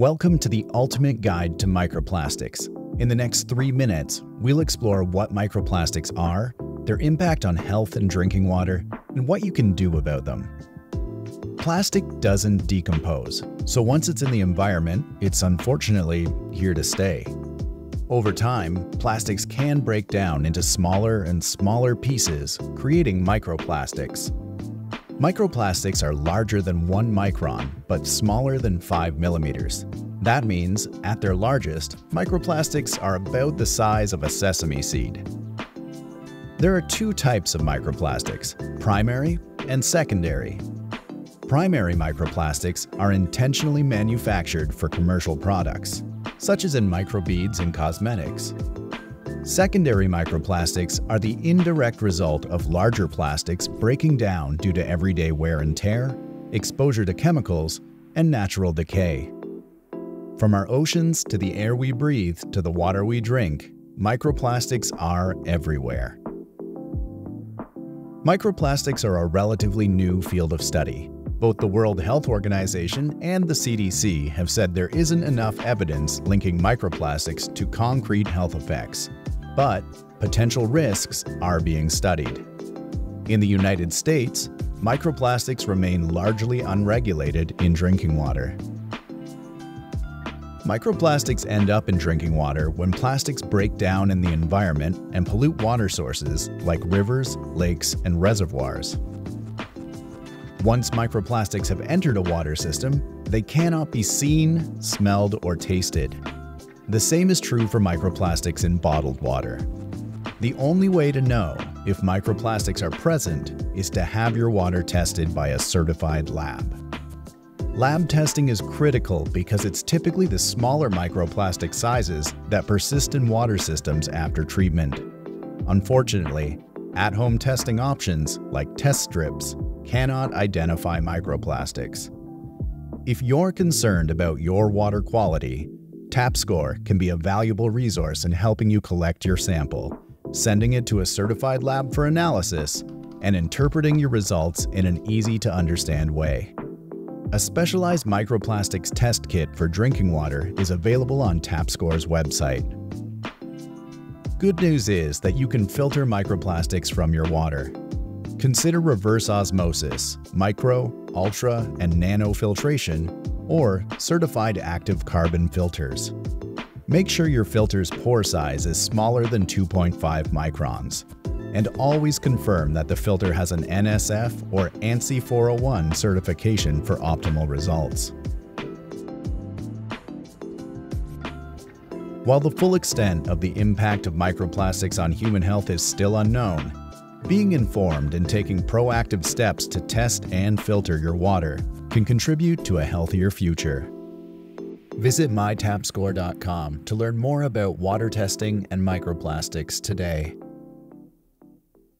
Welcome to the ultimate guide to microplastics. In the next three minutes, we'll explore what microplastics are, their impact on health and drinking water, and what you can do about them. Plastic doesn't decompose, so once it's in the environment, it's unfortunately here to stay. Over time, plastics can break down into smaller and smaller pieces, creating microplastics. Microplastics are larger than 1 micron, but smaller than 5 millimeters. That means, at their largest, microplastics are about the size of a sesame seed. There are two types of microplastics, primary and secondary. Primary microplastics are intentionally manufactured for commercial products, such as in microbeads and cosmetics. Secondary microplastics are the indirect result of larger plastics breaking down due to everyday wear and tear, exposure to chemicals, and natural decay. From our oceans to the air we breathe to the water we drink, microplastics are everywhere. Microplastics are a relatively new field of study. Both the World Health Organization and the CDC have said there isn't enough evidence linking microplastics to concrete health effects but potential risks are being studied. In the United States, microplastics remain largely unregulated in drinking water. Microplastics end up in drinking water when plastics break down in the environment and pollute water sources like rivers, lakes, and reservoirs. Once microplastics have entered a water system, they cannot be seen, smelled, or tasted. The same is true for microplastics in bottled water. The only way to know if microplastics are present is to have your water tested by a certified lab. Lab testing is critical because it's typically the smaller microplastic sizes that persist in water systems after treatment. Unfortunately, at-home testing options like test strips cannot identify microplastics. If you're concerned about your water quality, TapScore can be a valuable resource in helping you collect your sample, sending it to a certified lab for analysis, and interpreting your results in an easy-to-understand way. A specialized microplastics test kit for drinking water is available on TapScore's website. Good news is that you can filter microplastics from your water. Consider reverse osmosis, micro, ultra, and nano filtration or certified active carbon filters. Make sure your filter's pore size is smaller than 2.5 microns, and always confirm that the filter has an NSF or ANSI 401 certification for optimal results. While the full extent of the impact of microplastics on human health is still unknown, being informed and taking proactive steps to test and filter your water can contribute to a healthier future. Visit mytapscore.com to learn more about water testing and microplastics today.